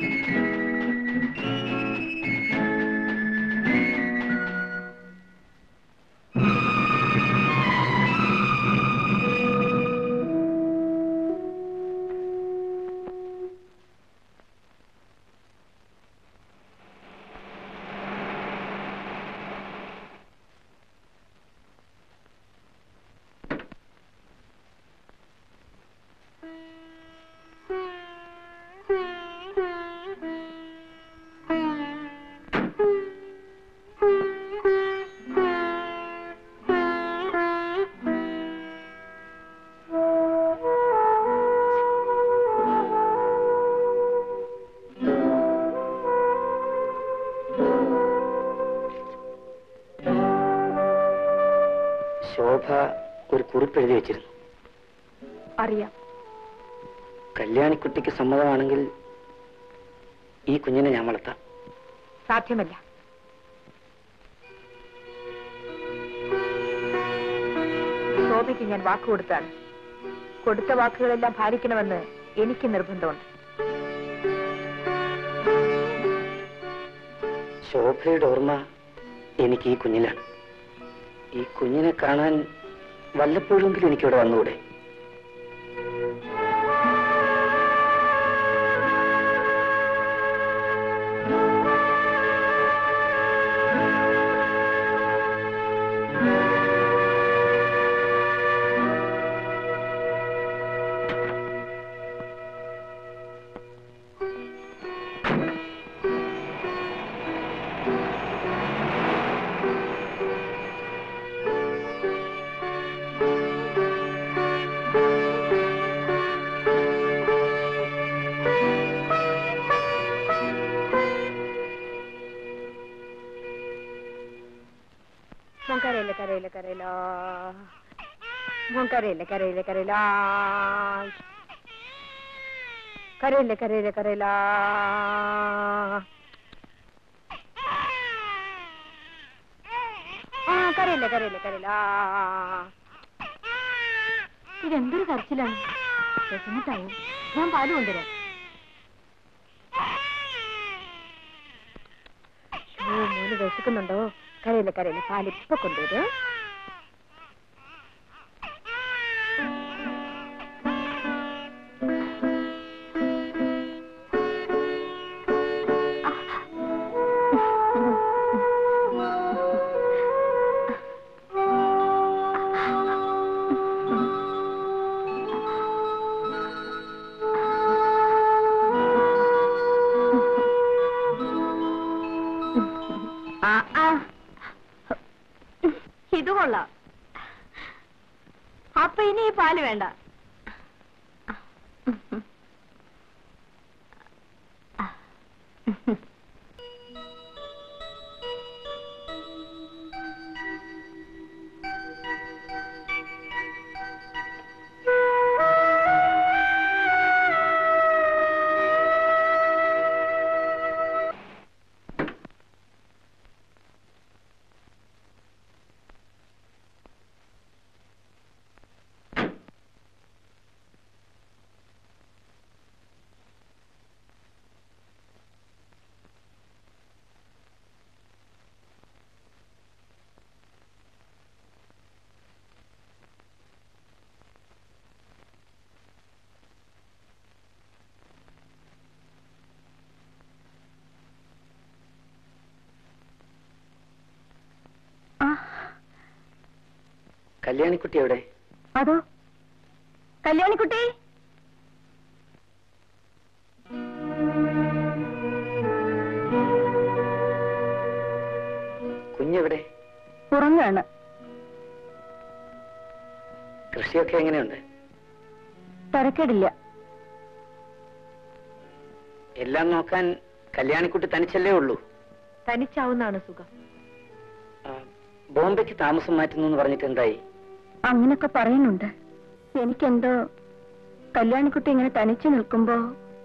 ハハハハ。ശോഭ ഒരു കുറിപ്പ് എഴുതി വെച്ചിരുന്നു. അറിയാം. കല്യാണിക്കുട്ടിക്ക് സമ്മതമാണെങ്കിൽ ഈ കുഞ്ഞിനെ ഞാൻ വളർത്താം. സാധ്യമല്ല. ശോഭയ്ക്ക് ഞാൻ വാക്ക് കൊടുത്താണ്. കൊടുത്ത വാക്കുകളെല്ലാം പാലിക്കണമെന്ന് എനിക്ക് നിർബന്ധമുണ്ട്. ശോഭയുടെ ഓർമ്മ എനിക്ക് ഈ കുഞ്ഞിലാണ്. ഈ കുഞ്ഞിനെ കാണാൻ വല്ലപ്പോഴെങ്കിലും എനിക്കിവിടെ വന്നുകൂടെ? കരയില കരയില. കരയില കരയില കരയില. കരയില കരയില്ല കരയില്ല ആ. കരയില്ല കരയില്ല കരയില്ല ഇതെന്തൊരു കരച്ചിലാണ്? ഞാൻ പാൽ കൊണ്ടുവരാം. വിശക്കുന്നുണ്ടോ കരയില്ല കരയില്ല പാലിപ്പൊ കൊണ്ടുവരും ഇനി കല്യാണിക്കുട്ടി എവിടെ? അതോ? കല്യാണിക്കുട്ടി? കുഞ്ഞെവിടെ? ഉറങ്ങാണ്. കൃഷിയൊക്കെ എങ്ങനെയുണ്ട്? തരക്കേടില്ല. എല്ലാം നോക്കാൻ കല്യാണിക്കുട്ടി തനിച്ചല്ലേ ഉള്ളൂ? തനിച്ചാവുന്നാണ് സുഖം. ബോംബെക്ക് താമസം മാറ്റുന്നു എന്ന് പറഞ്ഞിട്ട് എന്തായി? അങ്ങനൊക്കെ പറയുന്നുണ്ട്. എനിക്കെന്തോ കല്യാണിക്കുട്ടി ഇങ്ങനെ തനിച്ചു നിൽക്കുമ്പോ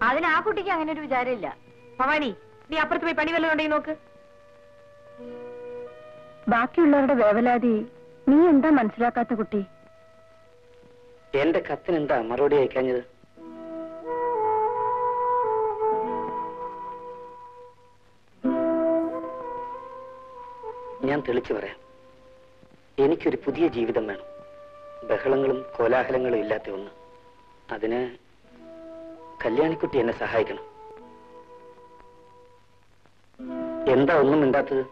അതിന് ആ കുട്ടിക്ക് അങ്ങനെ ഒരു വിചാരമില്ല. ഭവാനി നീ അപ്പുറത്ത് പോയി പണി വല്ലതും ഉണ്ടെങ്കിൽ നോക്ക്. ബാക്കിയുള്ളവരുടെ വേവലാതി നീ എന്താ മനസ്സിലാക്കാത്ത കുട്ടി? എന്റെ കത്തിനെന്താ മറുപടി അയക്കാഞ്ഞത്? ഞാൻ തെളിച്ചു പറയാം. എനിക്കൊരു പുതിയ ജീവിതം വേണം. ബഹളങ്ങളും കോലാഹലങ്ങളും ഇല്ലാത്ത ഒന്ന്. അതിന് കല്യാണിക്കുട്ടി എന്നെ സഹായിക്കണം. എന്താ ഒന്നും മിണ്ടാത്തത്?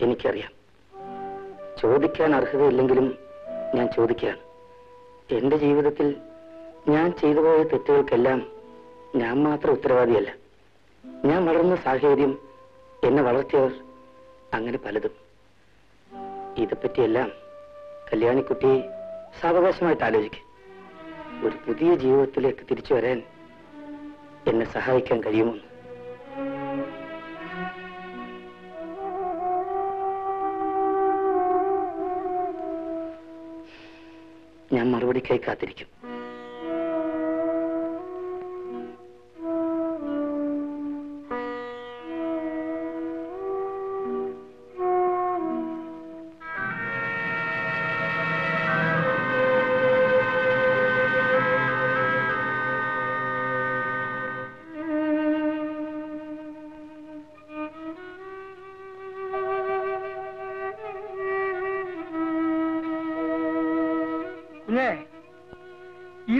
എനിക്കറിയാം. ചോദിക്കാൻ അർഹതയില്ലെങ്കിലും ഞാൻ ചോദിക്കുകയാണ്. എന്റെ ജീവിതത്തിൽ ഞാൻ ചെയ്തു പോയ തെറ്റുകൾക്കെല്ലാം ഞാൻ മാത്രം ഉത്തരവാദിയല്ല. ഞാൻ വളർന്ന സാഹചര്യം എന്നെ വളർത്തിയവർ അങ്ങനെ പലതും. ഇതെപ്പറ്റിയെല്ലാം കല്യാണിക്കുട്ടി സാവകാശമായിട്ട് ആലോചിക്കും. ഒരു പുതിയ ജീവിതത്തിലേക്ക് തിരിച്ചു വരാൻ എന്നെ സഹായിക്കാൻ കഴിയുമെന്ന് ഞാൻ മറുപടിക്കായി കാത്തിരിക്കും.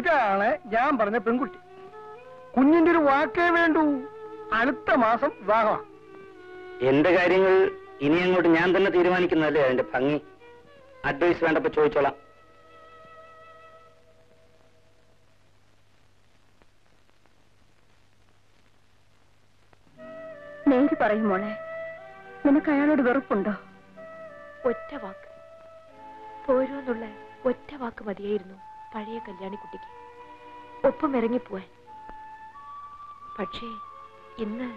ഇതാണ് ഞാൻ പറഞ്ഞ പെൺകുട്ടി. കുഞ്ഞിന്റെ ഒരു വാക്കേ വേണ്ടു. അടുത്ത മാസം വിവാഹമാണ്. എന്റെ കാര്യങ്ങൾ ഇനി അങ്ങോട്ട് ഞാൻ തന്നെ തീരുമാനിക്കുന്നതല്ലേ അതിന്റെ ഭംഗി? അഡ്വൈസ് വേണ്ടപ്പോ ചോദിച്ചോളാം. നേരി പറയും മോളെ. നിനക്ക് അയാളോട് വെറുപ്പുണ്ടോ? ഒറ്റ വാക്ക്. പോരൂന്നുള്ള ഒറ്റ വാക്ക് മതിയായിരുന്നു. പഴയ കല്യാണിക്കുട്ടിക്ക് ഒപ്പം ഇറങ്ങിപ്പോവാൻ. പക്ഷേ ഇന്ന്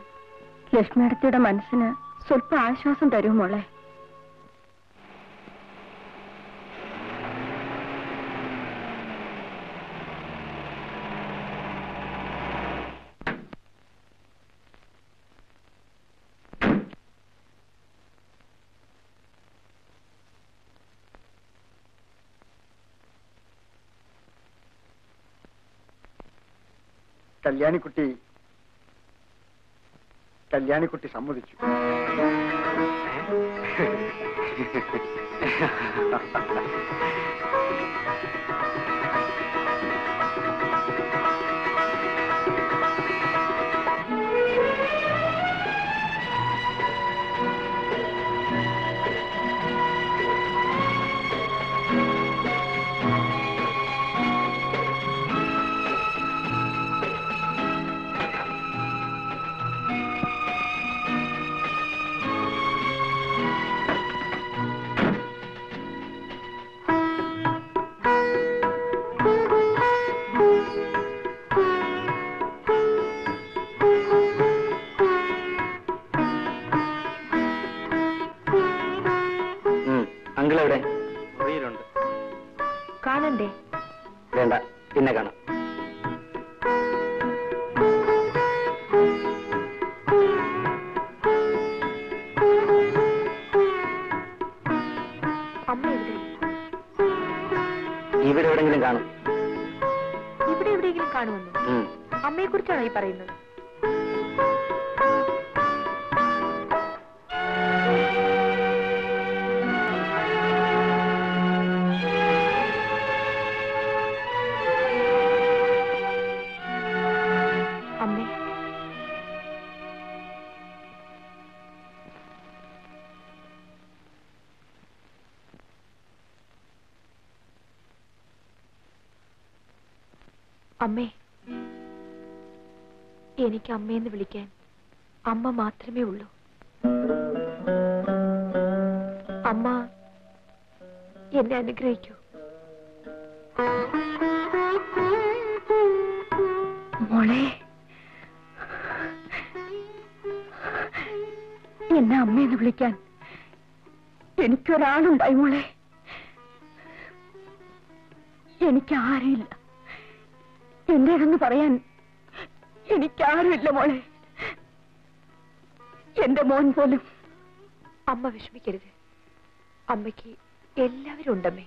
ലക്ഷ്മിയടത്തിയുടെ മനസ്സിന് സ്വല്പം ആശ്വാസം തരും കല്യാണിക്കുട്ടി കല്യാണിക്കുട്ടി സമ്മതിച്ചു കാണും. ഇവിടെ എവിടെയെങ്കിലും കാണുമെന്നോ? ഉം. അമ്മയെ കുറിച്ചാണോ ഈ പറയുന്നത്? അമ്മേ. എനിക്ക് അമ്മയെന്ന് വിളിക്കാൻ അമ്മ മാത്രമേ ഉള്ളൂ. അമ്മ എന്നെ അനുഗ്രഹിക്കൂ. മോളെ. എന്നെ അമ്മയെന്ന് വിളിക്കാൻ എനിക്കൊരാളുണ്ടായി മോളെ. എനിക്ക് ആരുമില്ല എന്റേതെന്ന് പറയാൻ എനിക്കാരുമില്ല മോളെ. എന്റെ മോൻ പോലും അമ്മ വിഷമിക്കരുത്. അമ്മയ്ക്ക് എല്ലാവരും ഉണ്ടമ്മേ.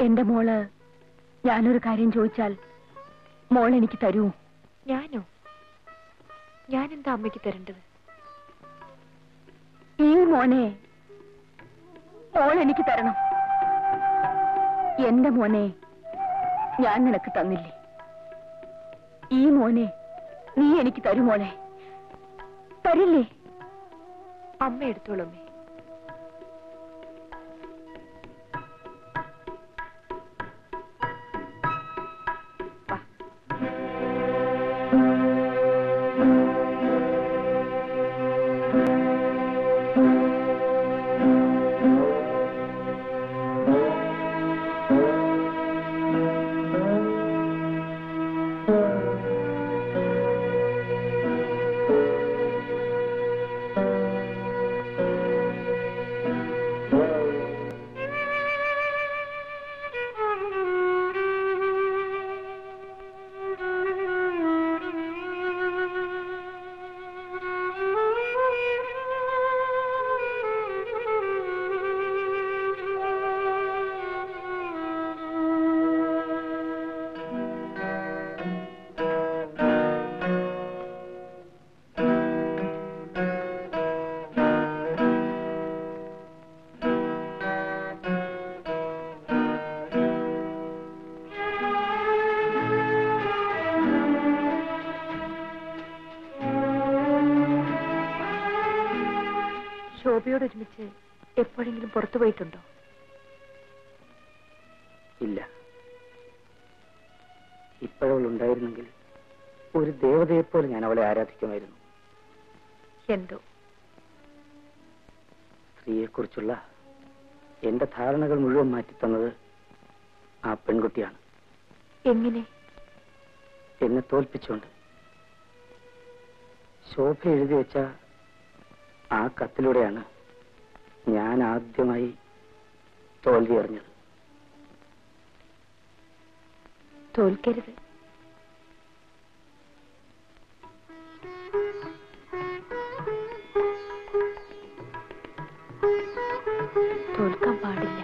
എന്റെ മോൾ ഞാനൊരു കാര്യം ചോദിച്ചാൽ മോൾ എനിക്ക് തരൂ. ഞാനോ? ഞാൻ എന്താ അമ്മയ്ക്ക് തരേണ്ടത്? മോനെ. മോൾ എനിക്ക് തരണം. എന്റെ മോനെ ഞാൻ നിനക്ക് തന്നില്ലേ? ഈ മോനെ നീ എനിക്ക് തരുമോനെ തരില്ലേ? അമ്മ എടുത്തോളൂ അമ്മേ. എപ്പോഴെങ്കിലും പുറത്തു പോയിട്ടുണ്ടോ? ഇല്ല. ഇപ്പോഴവൾ ഉണ്ടായിരുന്നെങ്കിൽ ഒരു ദേവതയെപ്പോലെ ഞാൻ അവളെ ആരാധിക്കുമായിരുന്നു. എന്തോ? സ്ത്രീയെക്കുറിച്ചുള്ള എന്റെ ധാരണകൾ മുഴുവൻ മാറ്റിത്തന്നത് ആ പെൺകുട്ടിയാണ്. എങ്ങനെ? എന്നെ തോൽപ്പിച്ചുകൊണ്ട്. ശോഭ എഴുതി വെച്ച ആ കത്തിലൂടെയാണ് ഞാൻ ആദ്യമായി തോൽവി അറിഞ്ഞത്. തോൽക്കരുത്. തോൽക്കാൻ പാടില്ല.